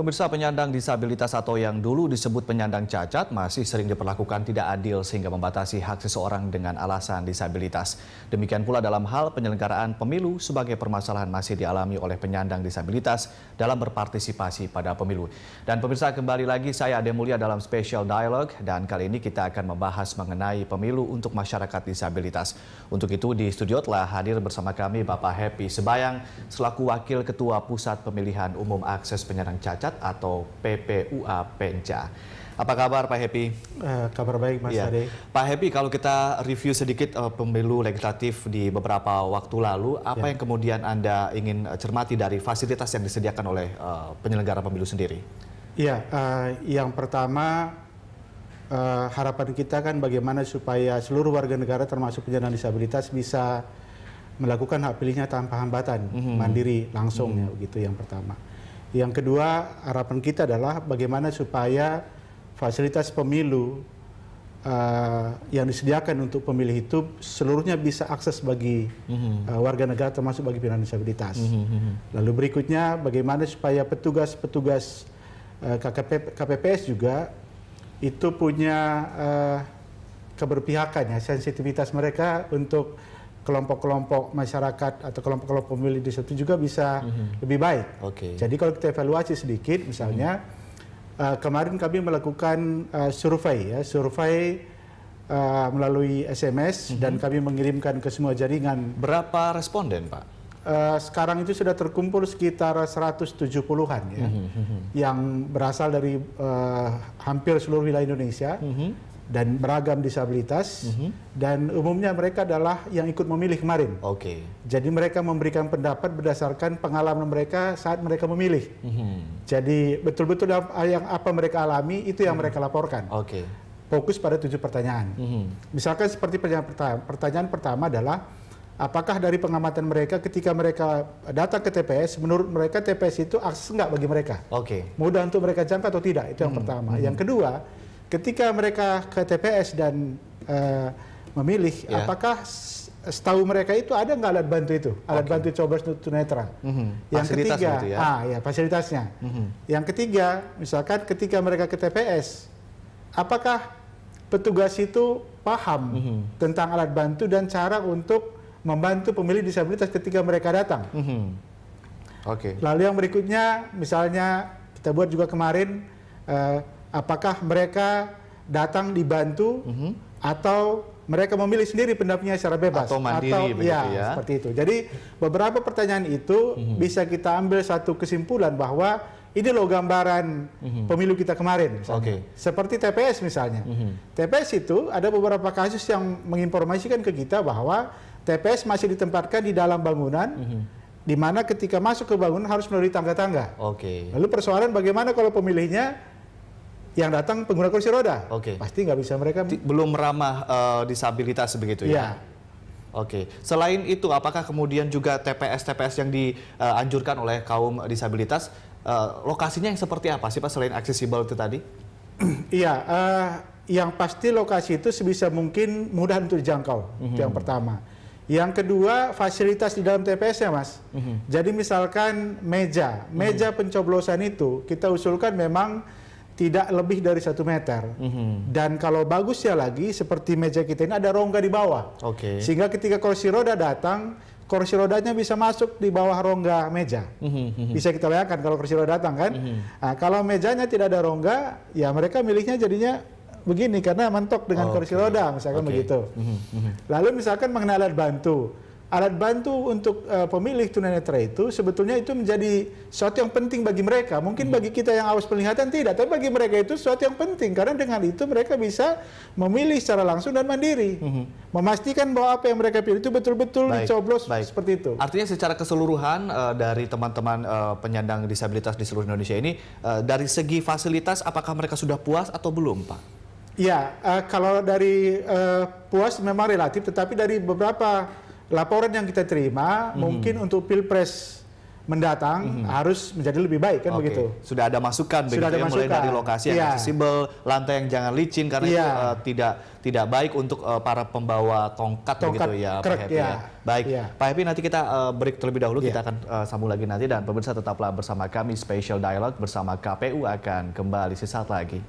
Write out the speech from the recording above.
Pemirsa penyandang disabilitas atau yang dulu disebut penyandang cacat masih sering diperlakukan tidak adil sehingga membatasi hak seseorang dengan alasan disabilitas. Demikian pula dalam hal penyelenggaraan pemilu sebagai permasalahan masih dialami oleh penyandang disabilitas dalam berpartisipasi pada pemilu. Dan pemirsa kembali lagi saya Ade Mulia dalam Special Dialogue dan kali ini kita akan membahas mengenai pemilu untuk masyarakat disabilitas. Untuk itu di studio telah hadir bersama kami Bapak Happy Sebayang selaku Wakil Ketua Pusat Pemilihan Umum Akses Penyandang Cacat atau PPUA Penca. Apa kabar Pak Happy? Uh, kabar baik Mas ya. Ade. Pak Happy, kalau kita review sedikit uh, pemilu legislatif di beberapa waktu lalu, apa ya. yang kemudian Anda ingin cermati dari fasilitas yang disediakan oleh uh, penyelenggara pemilu sendiri? Iya, uh, yang pertama uh, harapan kita kan bagaimana supaya seluruh warga negara termasuk penyandang disabilitas bisa melakukan hak pilihnya tanpa hambatan, mm -hmm. mandiri langsung mm -hmm. ya, begitu yang pertama. Yang kedua, harapan kita adalah bagaimana supaya fasilitas pemilu uh, yang disediakan untuk pemilih itu seluruhnya bisa akses bagi uh, warga negara termasuk bagi penyandang disabilitas. Mm-hmm. Lalu berikutnya, bagaimana supaya petugas-petugas uh, KKP, KPPS juga itu punya uh, keberpihakan ya, sensitivitas mereka untuk kelompok-kelompok masyarakat atau kelompok-kelompok pemilih di situ juga bisa mm-hmm. lebih baik. Okay. Jadi kalau kita evaluasi sedikit, misalnya mm-hmm. uh, kemarin kami melakukan uh, survei ya, survei uh, melalui SMS mm-hmm. dan kami mengirimkan ke semua jaringan. Berapa responden, Pak? Uh, sekarang itu sudah terkumpul sekitar 170-an ya, mm-hmm. yang berasal dari uh, hampir seluruh wilayah Indonesia. Mm-hmm dan beragam disabilitas mm -hmm. dan umumnya mereka adalah yang ikut memilih kemarin. Oke. Okay. Jadi mereka memberikan pendapat berdasarkan pengalaman mereka saat mereka memilih. Mm -hmm. Jadi betul-betul yang apa mereka alami itu yang mm -hmm. mereka laporkan. Oke. Okay. Fokus pada tujuh pertanyaan. Mm -hmm. Misalkan seperti pertanyaan pertama, pertanyaan pertama adalah apakah dari pengamatan mereka ketika mereka datang ke TPS menurut mereka TPS itu akses enggak bagi mereka? Oke. Okay. Mudah untuk mereka jangkau atau tidak? Itu yang mm -hmm. pertama. Mm -hmm. Yang kedua ketika mereka ke TPS dan uh, memilih, yeah. apakah setahu mereka itu ada nggak alat bantu itu, alat okay. bantu coblos tunanetra? Mm -hmm. Yang ketiga, gitu ya? ah ya fasilitasnya. Mm -hmm. Yang ketiga, misalkan ketika mereka ke TPS, apakah petugas itu paham mm -hmm. tentang alat bantu dan cara untuk membantu pemilih disabilitas ketika mereka datang? Mm -hmm. Oke. Okay. Lalu yang berikutnya, misalnya kita buat juga kemarin. Uh, apakah mereka datang dibantu mm -hmm. atau mereka memilih sendiri pendampingnya secara bebas atau mandiri atau, begitu ya, ya seperti itu. Jadi beberapa pertanyaan itu mm -hmm. bisa kita ambil satu kesimpulan bahwa ini loh gambaran mm -hmm. pemilu kita kemarin. Okay. Seperti TPS misalnya. Mm -hmm. TPS itu ada beberapa kasus yang menginformasikan ke kita bahwa TPS masih ditempatkan di dalam bangunan. Mm -hmm di mana ketika masuk ke bangunan harus melalui tangga-tangga. Oke. Okay. Lalu persoalan bagaimana kalau pemilihnya yang datang pengguna kursi roda. Oke. Okay. Pasti nggak bisa mereka belum ramah uh, disabilitas begitu ya. ya? Oke. Okay. Selain itu, apakah kemudian juga TPS-TPS yang dianjurkan oleh kaum disabilitas uh, lokasinya yang seperti apa sih Pak selain aksesibel itu tadi? Iya, uh, yang pasti lokasi itu sebisa mungkin mudah untuk dijangkau. Mm -hmm. Itu yang pertama. Yang kedua, fasilitas di dalam TPS ya, Mas. Mm -hmm. Jadi misalkan meja, meja mm -hmm. pencoblosan itu kita usulkan memang tidak lebih dari satu meter. Mm-hmm. Dan kalau bagusnya lagi, seperti meja kita ini ada rongga di bawah. Okay. Sehingga ketika kursi roda datang, kursi rodanya bisa masuk di bawah rongga meja. Mm-hmm. Bisa kita bayangkan kalau kursi roda datang kan. Mm-hmm. Nah, kalau mejanya tidak ada rongga, ya mereka miliknya jadinya begini karena mentok dengan oh, kursi okay. roda, misalkan okay. begitu. Mm-hmm. Lalu misalkan mengenai alat bantu alat bantu untuk uh, pemilih tunanetra itu sebetulnya itu menjadi sesuatu yang penting bagi mereka. Mungkin hmm. bagi kita yang awas penglihatan tidak, tapi bagi mereka itu sesuatu yang penting karena dengan itu mereka bisa memilih secara langsung dan mandiri. Hmm. Memastikan bahwa apa yang mereka pilih itu betul-betul dicoblos baik. seperti itu. Artinya secara keseluruhan uh, dari teman-teman uh, penyandang disabilitas di seluruh Indonesia ini uh, dari segi fasilitas apakah mereka sudah puas atau belum, Pak? Ya, uh, kalau dari uh, puas memang relatif, tetapi dari beberapa laporan yang kita terima hmm. mungkin untuk pilpres mendatang harus menjadi lebih baik kan Oke. begitu. Sudah ada masukan begitu Sudah ada ya, mulai masukan. dari lokasi yang Iya. aksesibel, lantai yang jangan licin karena itu Iya. eh, tidak tidak baik untuk eh, para pembawa tongkat, Tongkat begitu ya, Pak krek, Happy ya. ya. Baik, Iya. Pak Happy nanti kita eh, break terlebih dahulu, Iya. kita akan eh, sambung lagi nanti dan pemirsa tetaplah bersama kami Special Dialogue bersama KPU akan kembali sesaat lagi.